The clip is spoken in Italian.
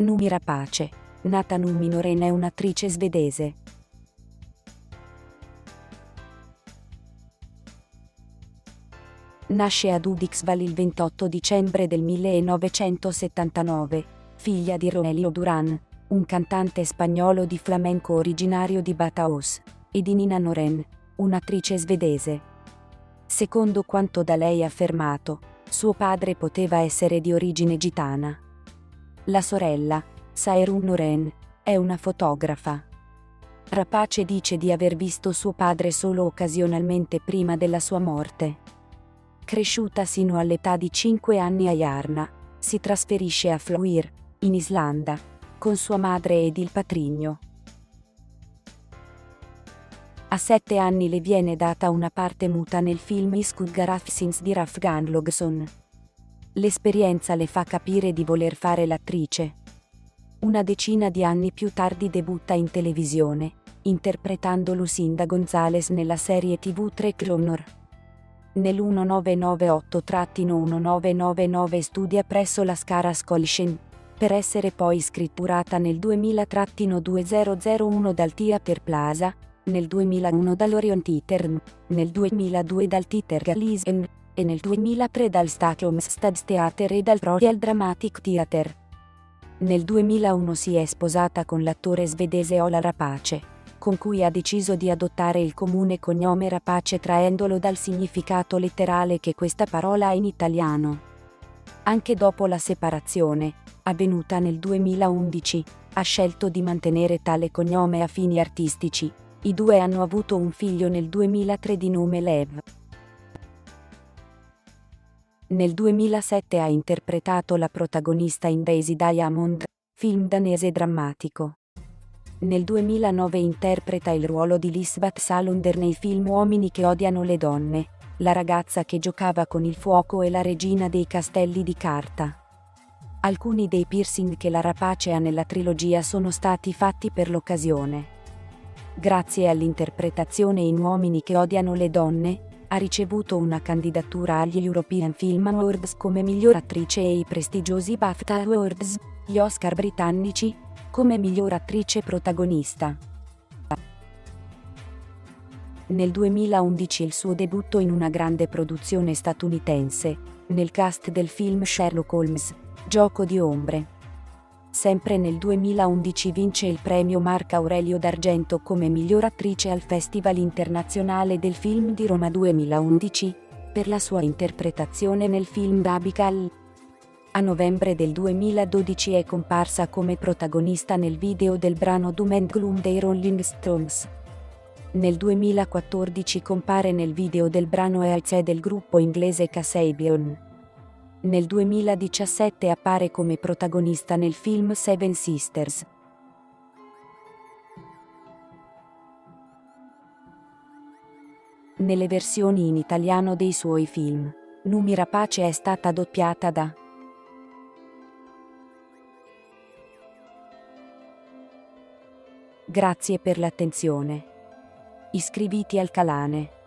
Numi Rapace. Nata Numi Noren è un'attrice svedese. Nasce ad Udixval il 28 dicembre del 1979, figlia di Roelio Duran, un cantante spagnolo di flamenco originario di Bataos, e di Nina Noren, un'attrice svedese. Secondo quanto da lei affermato, suo padre poteva essere di origine gitana. La sorella, Saerun Noren, è una fotografa. Rapace dice di aver visto suo padre solo occasionalmente prima della sua morte. Cresciuta sino all'età di 5 anni a Jarna, si trasferisce a Fluir, in Islanda, con sua madre ed il patrigno. A sette anni le viene data una parte muta nel film Iskudgarafsins di Raf Ganlogson. L'esperienza le fa capire di voler fare l'attrice. Una decina di anni più tardi debutta in televisione, interpretando Lucinda Gonzales nella serie tv Tre Cronor nel 1998-1999 studia presso la Skara Skolshen, per essere poi scritturata nel 2000-2001 dal Theater Plaza, nel 2001 dall'Orion Theater, nel 2002 dal Theater Galisen, e nel 2003 dal Stadsteater e dal Royal Dramatic Theater. Nel 2001 si è sposata con l'attore svedese Ola Rapace con cui ha deciso di adottare il comune cognome rapace traendolo dal significato letterale che questa parola ha in italiano. Anche dopo la separazione, avvenuta nel 2011, ha scelto di mantenere tale cognome a fini artistici. I due hanno avuto un figlio nel 2003 di nome Lev. Nel 2007 ha interpretato la protagonista in Daisy Diamond, film danese drammatico. Nel 2009 interpreta il ruolo di Lisbeth Salander nei film Uomini che odiano le donne, la ragazza che giocava con il fuoco e la regina dei castelli di carta. Alcuni dei piercing che la rapace ha nella trilogia sono stati fatti per l'occasione. Grazie all'interpretazione in Uomini che odiano le donne, ha ricevuto una candidatura agli European Film Awards come miglior attrice e i prestigiosi BAFTA Awards, gli Oscar britannici, come miglior attrice protagonista. Nel 2011 il suo debutto in una grande produzione statunitense, nel cast del film Sherlock Holmes, Gioco di ombre. Sempre nel 2011 vince il premio Marco Aurelio d'Argento come miglior attrice al Festival internazionale del film di Roma 2011, per la sua interpretazione nel film Babical. A novembre del 2012 è comparsa come protagonista nel video del brano Doom and Gloom dei Rolling Stones. Nel 2014 compare nel video del brano Eaze del gruppo inglese Kasabian. Nel 2017 appare come protagonista nel film Seven Sisters. Nelle versioni in italiano dei suoi film, Numi Rapace è stata doppiata da Grazie per l'attenzione. Iscriviti al canale.